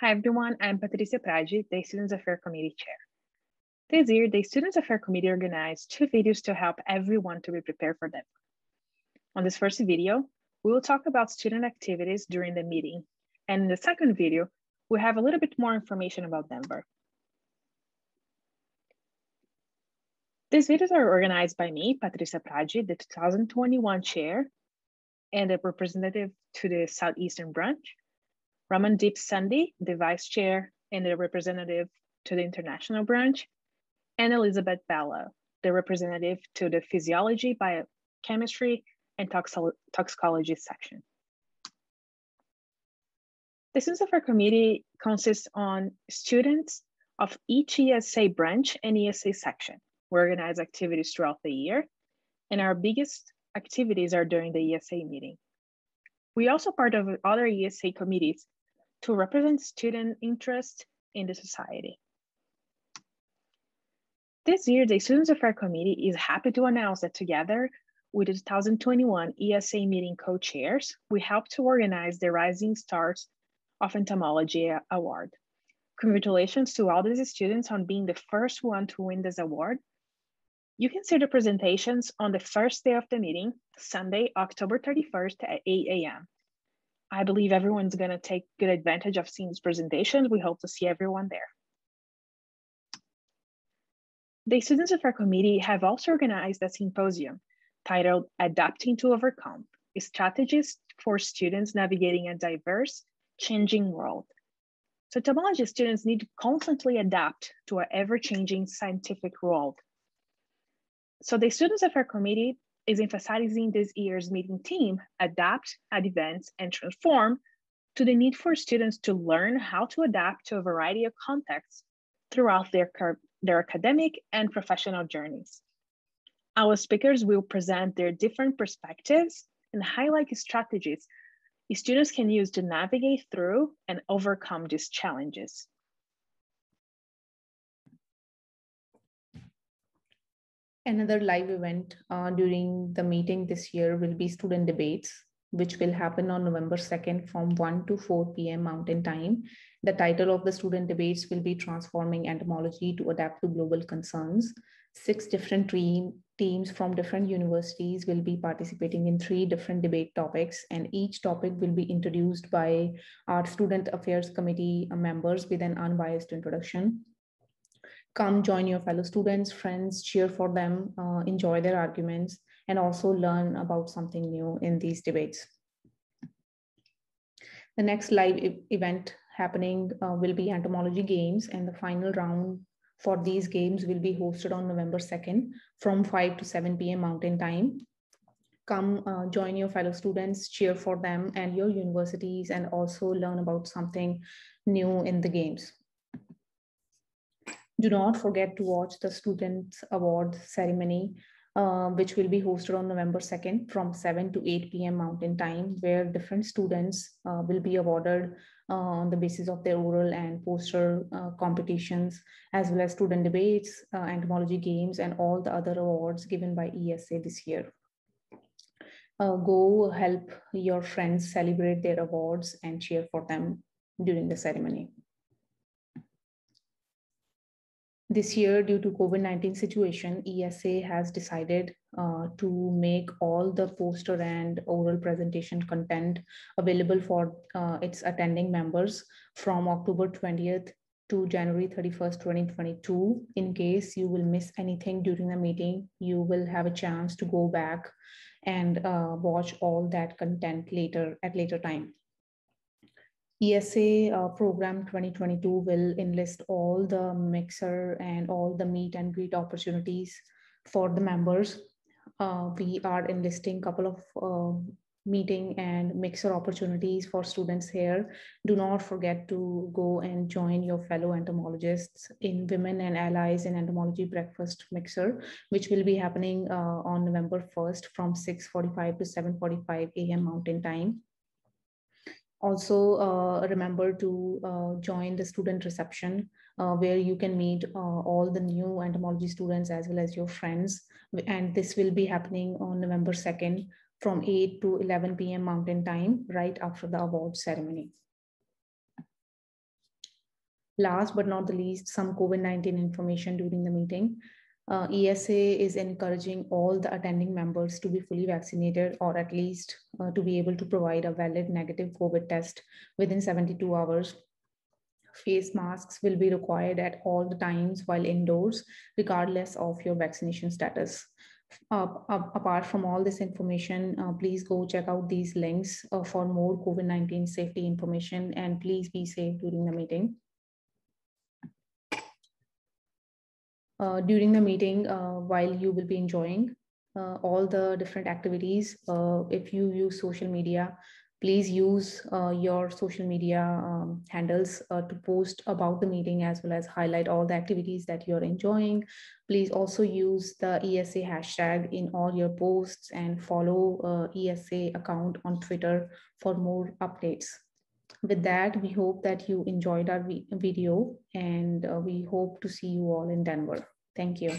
Hi everyone, I'm Patricia Pragi, the Students Affairs Committee Chair. This year, the Students Affairs Committee organized two videos to help everyone to be prepared for them. On this first video, we will talk about student activities during the meeting. And in the second video, we have a little bit more information about Denver. These videos are organized by me, Patricia Pragi, the 2021 chair and a representative to the Southeastern branch, Ramandeep Sandhi, the vice chair and the representative to the international branch, and Elizabeth Bella, the representative to the physiology, biochemistry, and toxicology section. The Students Affairs Committee consists on students of each ESA branch and ESA section. We organize activities throughout the year, and our biggest activities are during the ESA meeting. We are also part of other ESA committees to represent student interest in the society. This year, the Students Affairs Committee is happy to announce that together with the 2021 ESA meeting co-chairs, we helped to organize the Rising Stars of Entomology Award. Congratulations to all these students on being the first one to win this award. You can see the presentations on the first day of the meeting, Sunday, October 31st at 8 a.m. I believe everyone's going to take good advantage of seeing these presentations. We hope to see everyone there. The Students Affairs Committee have also organized a symposium titled Adapting to Overcome, Strategies for Students Navigating a Diverse, Changing World. So technology students need to constantly adapt to an ever-changing scientific world. So the Students Affairs Committee is emphasizing this year's meeting theme, adapt, advance, and transform to the need for students to learn how to adapt to a variety of contexts throughout their, their academic and professional journeys. Our speakers will present their different perspectives and highlight strategies students can use to navigate through and overcome these challenges. Another live event uh, during the meeting this year will be student debates, which will happen on November 2nd from 1 to 4 p.m. Mountain Time. The title of the student debates will be Transforming Entomology to Adapt to Global Concerns. Six different team, teams from different universities will be participating in three different debate topics, and each topic will be introduced by our Student Affairs Committee members with an unbiased introduction come join your fellow students, friends, cheer for them, uh, enjoy their arguments, and also learn about something new in these debates. The next live e event happening uh, will be entomology games and the final round for these games will be hosted on November 2nd from 5 to 7 p.m. Mountain Time. Come uh, join your fellow students, cheer for them and your universities, and also learn about something new in the games. Do not forget to watch the Students Award ceremony, uh, which will be hosted on November 2nd from 7 to 8 p.m. Mountain Time, where different students uh, will be awarded uh, on the basis of their oral and poster uh, competitions, as well as student debates, uh, entomology games, and all the other awards given by ESA this year. Uh, go help your friends celebrate their awards and cheer for them during the ceremony. This year, due to COVID-19 situation, ESA has decided uh, to make all the poster and oral presentation content available for uh, its attending members from October 20th to January 31st, 2022. In case you will miss anything during the meeting, you will have a chance to go back and uh, watch all that content later at later time. ESA uh, program 2022 will enlist all the mixer and all the meet and greet opportunities for the members. Uh, we are enlisting couple of uh, meeting and mixer opportunities for students here. Do not forget to go and join your fellow entomologists in Women and Allies in Entomology Breakfast Mixer, which will be happening uh, on November 1st from 6.45 to 7.45 a.m. Mountain Time also uh, remember to uh, join the student reception uh, where you can meet uh, all the new entomology students as well as your friends and this will be happening on november 2nd from 8 to 11 p.m mountain time right after the award ceremony Last but not the least, some COVID-19 information during the meeting. Uh, ESA is encouraging all the attending members to be fully vaccinated or at least uh, to be able to provide a valid negative COVID test within 72 hours. Face masks will be required at all the times while indoors, regardless of your vaccination status. Uh, apart from all this information, uh, please go check out these links uh, for more COVID-19 safety information and please be safe during the meeting. During the meeting, uh, while you will be enjoying uh, all the different activities, if you use social media, please use uh, your social media um, handles uh, to post about the meeting as well as highlight all the activities that you're enjoying. Please also use the ESA hashtag in all your posts and follow uh, ESA account on Twitter for more updates. With that, we hope that you enjoyed our video and uh, we hope to see you all in Denver. Thank you.